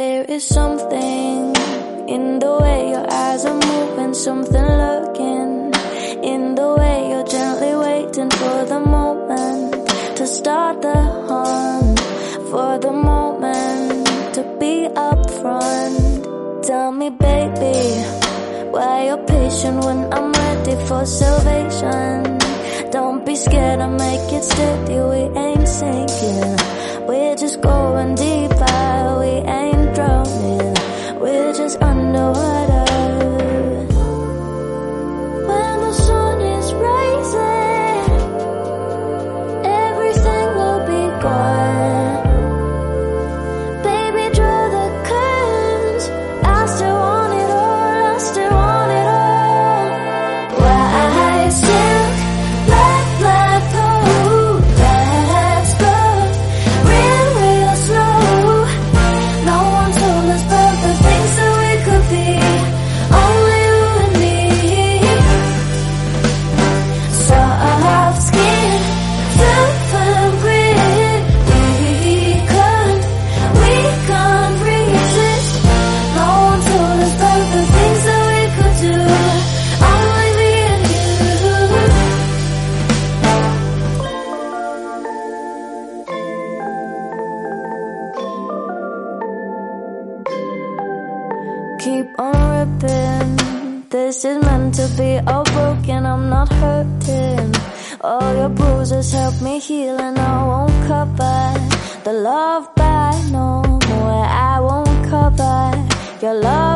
There is something in the way your eyes are moving, something lurking in the way you're gently waiting for the moment to start the hunt, for the moment to be up front. Tell me, baby, why you're patient when I'm ready for salvation. Don't be scared, I'll make it steady, keep on ripping. This is meant to be all broken, I'm not hurting. All your bruises help me heal and I won't cover. The love back no more, I won't cover. Your love